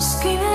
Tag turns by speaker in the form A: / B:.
A: Screaming